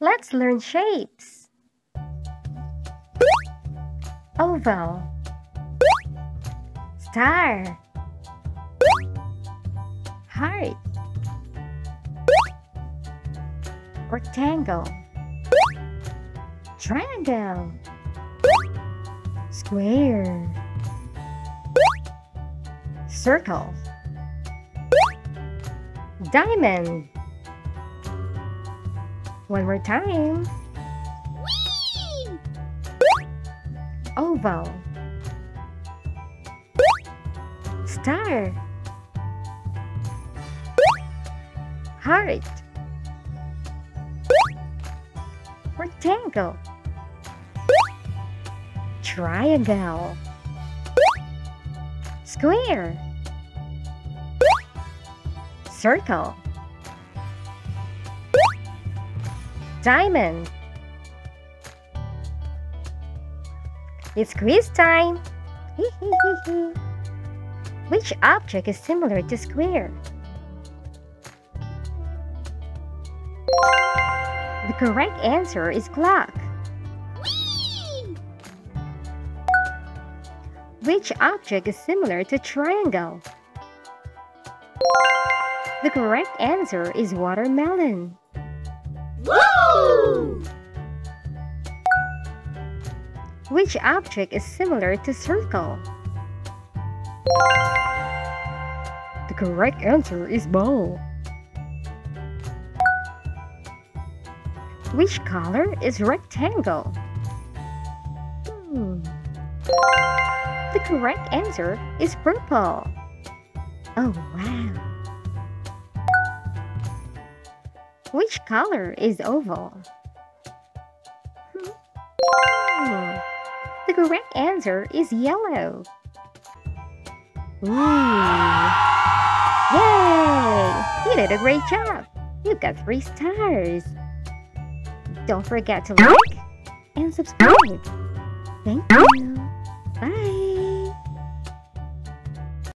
Let's learn shapes. Oval. Star. Heart. Rectangle. Triangle. Square. Circle. Diamond One more time. Oval. Star. Heart. Rectangle. Triangle. Square. Circle Diamond It's quiz time! Which object is similar to square? The correct answer is clock. Which object is similar to triangle? The correct answer is watermelon. Which object is similar to circle? The correct answer is ball. Which color is rectangle? Hmm. The correct answer is purple. Oh, wow. Which color is oval? Correct answer is yellow. Ooh. Yay! You did a great job. You got three stars. Don't forget to like and subscribe. Thank you.